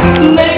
没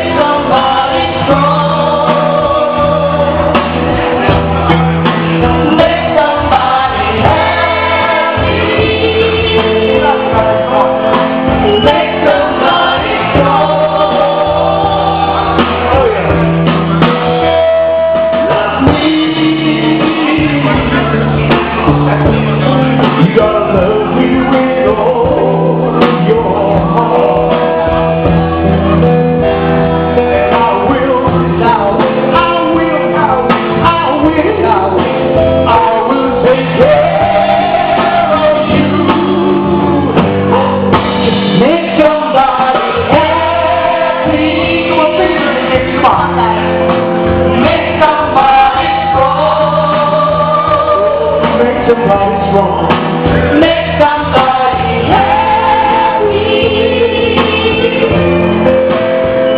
the wrong. Make somebody happy.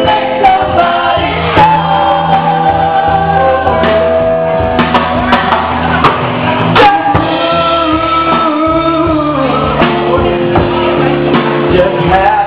Make somebody happy. Just, just have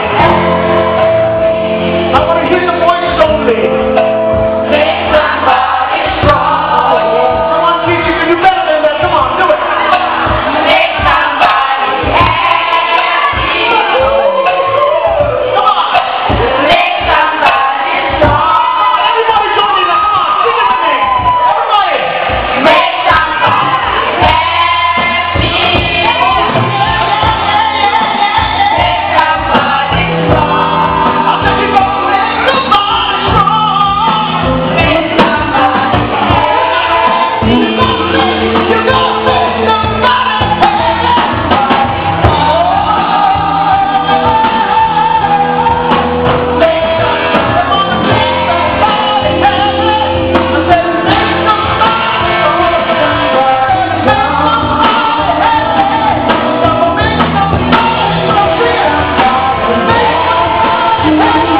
Thank you. Hey!